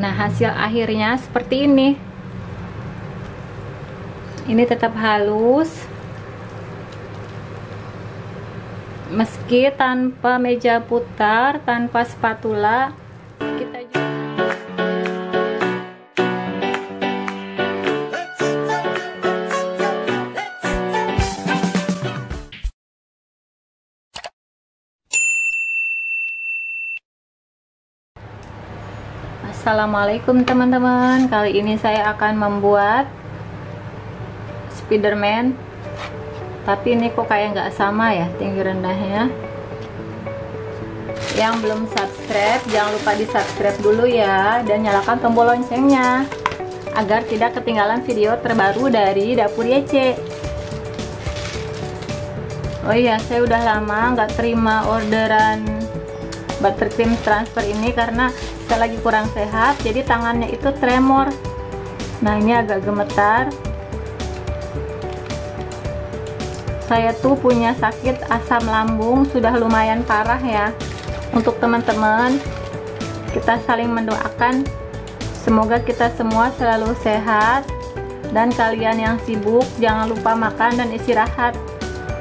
nah hasil akhirnya seperti ini. Ini tetap halus. Meski tanpa meja putar tanpa spatula Assalamualaikum teman-teman. Kali ini saya akan membuat Spiderman. Tapi ini kok kayak nggak sama ya Tinggi rendahnya. Yang belum subscribe Jangan lupa di subscribe dulu ya. Dan nyalakan tombol loncengnya Agar tidak ketinggalan video terbaru dari Dapur YC Oh iya saya udah lama nggak terima orderan buttercream transfer ini karena saya lagi kurang sehat jadi tangannya itu tremor. Nah ini agak gemetar. Saya tuh punya sakit asam lambung sudah lumayan parah ya. Untuk teman-teman kita saling mendoakan. Semoga kita semua selalu sehat. Dan kalian yang sibuk jangan lupa makan dan istirahat.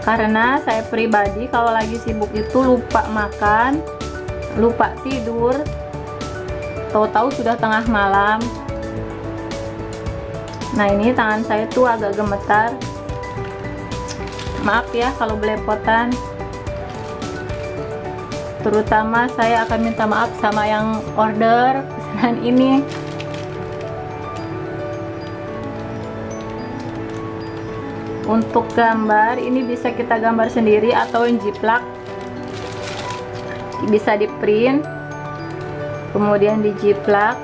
Karena saya pribadi kalau lagi sibuk itu lupa makan lupa tidur tahu-tahu sudah tengah malam. Nah ini tangan saya tuh agak gemetar. Maaf ya kalau belepotan. Terutama saya akan minta maaf sama yang order pesanan ini. Untuk gambar ini bisa kita gambar sendiri atau jiplak bisa di print kemudian dijiplak.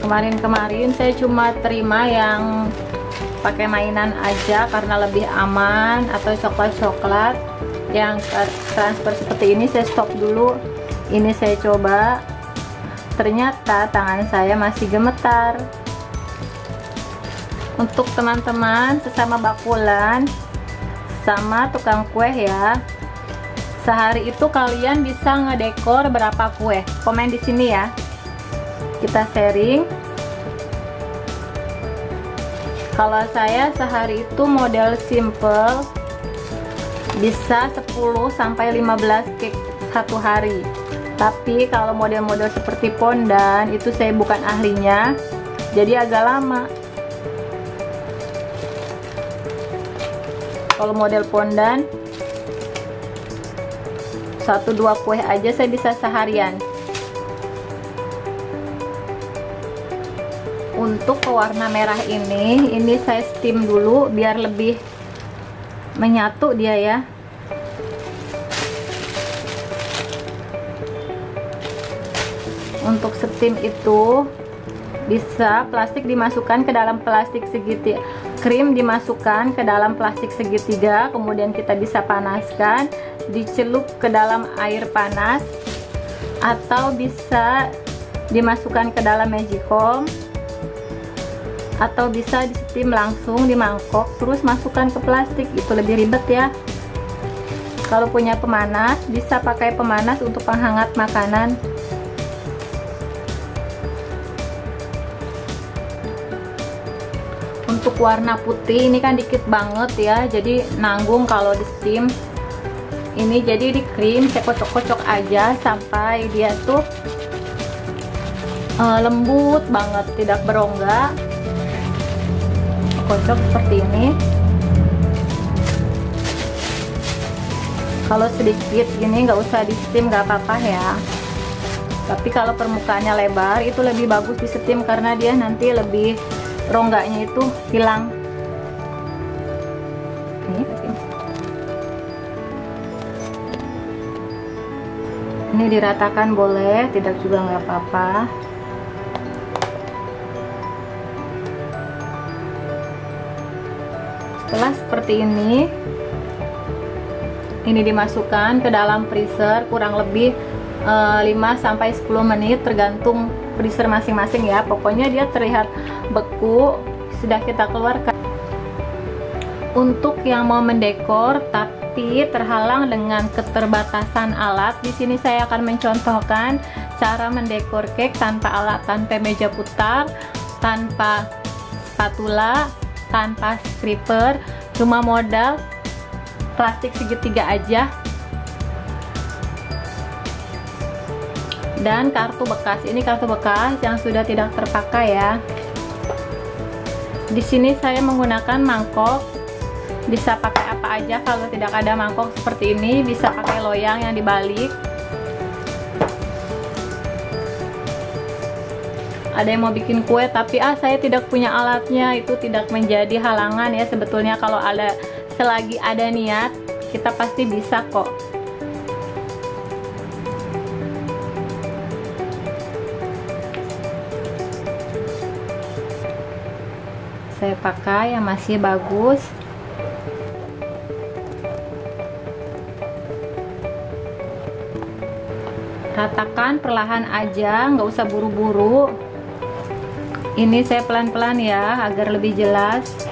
Kemarin-kemarin saya cuma terima yang pakai mainan aja karena lebih aman atau coklat-coklat. Yang transfer seperti ini saya stop dulu. Ini saya coba. Ternyata tangan saya masih gemetar. Untuk teman-teman sesama bakulan sama tukang kue ya. Sehari itu kalian bisa ngedekor berapa kue? Komen di sini ya. Kita sharing. Kalau saya sehari itu model simple bisa 10 sampai 15 cake satu hari. Tapi kalau model-model seperti pondan itu saya bukan ahlinya jadi agak lama kalau model pondan satu dua kue aja saya bisa seharian. Untuk pewarna merah ini ini saya steam dulu biar lebih menyatu dia ya. Untuk steam itu bisa plastik dimasukkan ke dalam plastik segitiga krim dimasukkan ke dalam plastik segitiga kemudian kita bisa panaskan dicelup ke dalam air panas atau bisa dimasukkan ke dalam magicom atau bisa di steam langsung di mangkok terus masukkan ke plastik itu lebih ribet ya. Kalau punya pemanas bisa pakai pemanas untuk penghangat makanan untuk warna putih ini kan dikit banget ya. Jadi nanggung kalau di steam. Ini jadi di krim saya kocok-kocok aja sampai dia tuh uh, lembut banget tidak berongga. Kocok seperti ini. Kalau sedikit gini nggak usah di steam nggak apa-apa ya. Tapi kalau permukaannya lebar itu lebih bagus di steam karena dia nanti lebih rongganya itu hilang. Ini diratakan boleh tidak juga nggak apa-apa. Setelah seperti ini ini dimasukkan ke dalam freezer kurang lebih 5 eh, sampai 10 menit tergantung freezer masing-masing ya. Pokoknya dia terlihat beku sudah kita keluarkan. Untuk yang mau mendekor tapi terhalang dengan keterbatasan alat di sini saya akan mencontohkan cara mendekor cake tanpa alat tanpa meja putar tanpa spatula tanpa stripper. Cuma modal plastik segitiga aja dan kartu bekas ini kartu bekas yang sudah tidak terpakai ya. Di sini saya menggunakan mangkok. Bisa pakai apa aja kalau tidak ada mangkok seperti ini bisa pakai loyang yang dibalik. Ada yang mau bikin kue tapi ah saya tidak punya alatnya. Itu tidak menjadi halangan ya sebetulnya. Kalau ada selagi ada niat kita pasti bisa kok saya pakai yang masih bagus. Ratakan perlahan aja nggak usah buru-buru. Ini saya pelan-pelan ya agar lebih jelas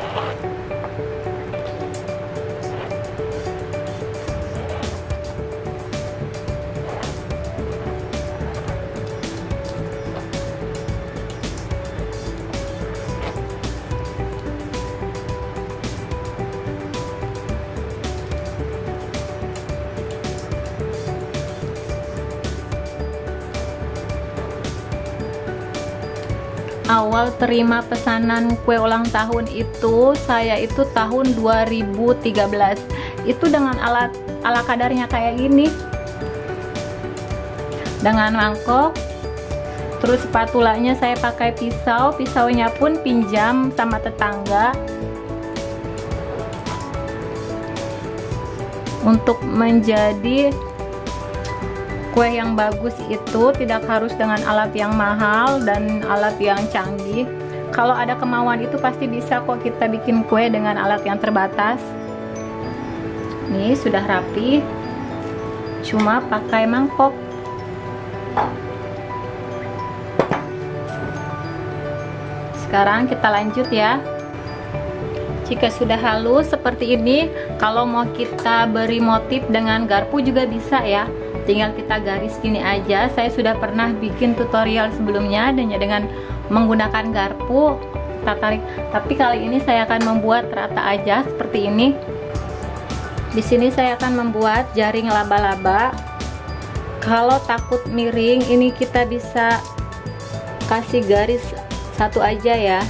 awal terima pesanan kue ulang tahun itu saya itu tahun 2013 itu dengan alat ala kadarnya kayak gini. Dengan mangkok terus spatulanya saya pakai pisau pisaunya pun pinjam sama tetangga. Untuk menjadi kue yang bagus itu tidak harus dengan alat yang mahal dan alat yang canggih. Kalau ada kemauan itu pasti bisa kok kita bikin kue dengan alat yang terbatas. Ini sudah rapi. Cuma pakai mangkok. Sekarang kita lanjut ya. Jika sudah halus seperti ini kalau mau kita beri motif dengan garpu juga bisa ya tinggal kita garis gini aja. Saya sudah pernah bikin tutorial sebelumnya dan dengan menggunakan garpu kita tarik tapi kali ini saya akan membuat rata aja seperti ini. Di sini saya akan membuat jaring laba-laba. Kalau takut miring ini kita bisa kasih garis satu aja ya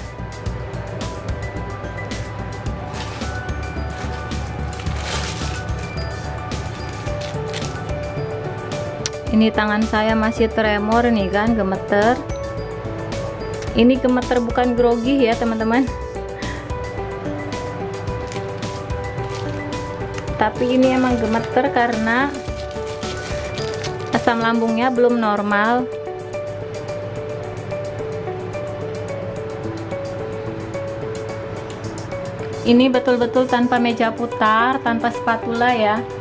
ini tangan saya masih tremor nih kan? Gemeter. Ini gemeter bukan grogi ya teman-teman. Tapi ini emang gemeter karena asam lambungnya belum normal. Ini betul-betul tanpa meja putar tanpa spatula ya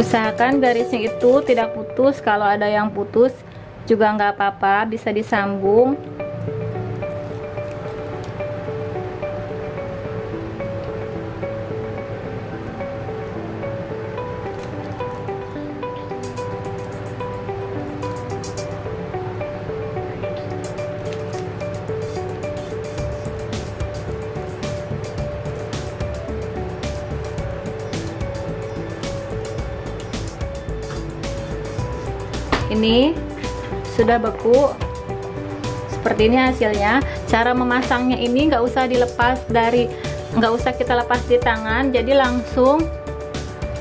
usahakan garisnya itu tidak putus. Kalau ada yang putus juga nggak apa-apa bisa disambung ini sudah beku. Seperti ini hasilnya. Cara memasangnya ini nggak usah dilepas dari nggak usah kita lepas di tangan. Jadi langsung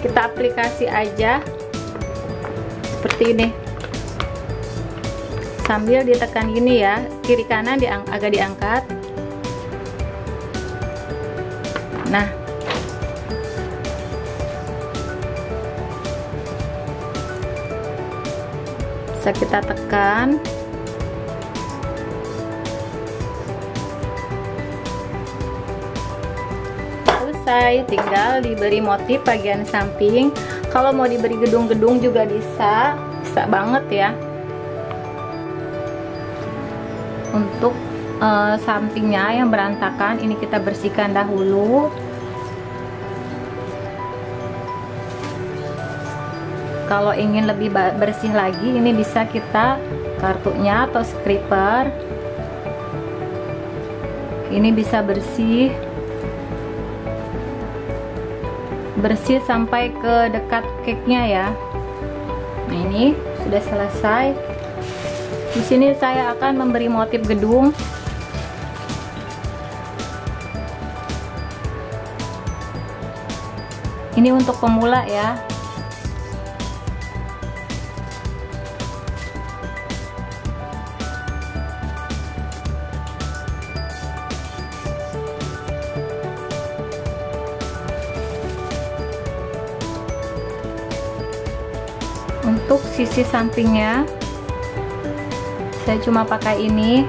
kita aplikasi aja. Seperti ini. Sambil ditekan gini ya. Kiri kanan diang agak diangkat. Nah bisa kita tekan. Selesai tinggal diberi motif bagian samping. Kalau mau diberi gedung-gedung juga bisa bisa banget ya. Untuk uh, sampingnya yang berantakan ini kita bersihkan dahulu kalau ingin lebih bersih lagi ini bisa kita kartunya atau scraper ini bisa bersih. Bersih sampai ke dekat cake nya ya. Nah ini sudah selesai. Di sini saya akan memberi motif gedung. Ini untuk pemula ya untuk sisi sampingnya. Saya cuma pakai ini.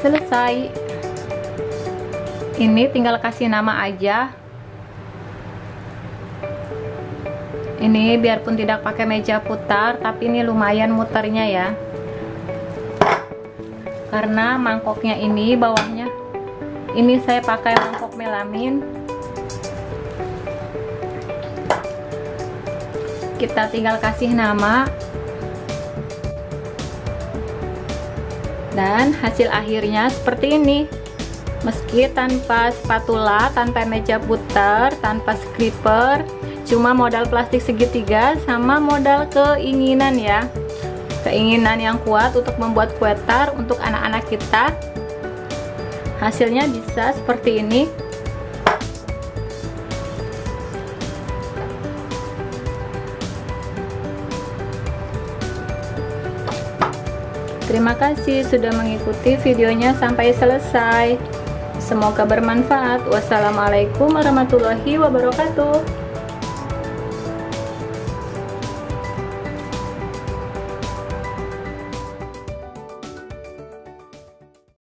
Selesai. Ini tinggal kasih nama aja ini biarpun tidak pakai meja putar tapi ini lumayan muternya ya. Karena mangkoknya ini bawahnya. Ini saya pakai mangkok melamin. Kita tinggal kasih nama. Dan hasil akhirnya seperti ini. Meski tanpa spatula tanpa meja putar tanpa scraper cuma modal plastik segitiga sama modal keinginan ya keinginan yang kuat untuk membuat kue tar untuk anak-anak kita hasilnya bisa seperti ini Terima kasih sudah mengikuti videonya sampai selesai. Semoga bermanfaat. Wassalamualaikum warahmatullahi wabarakatuh.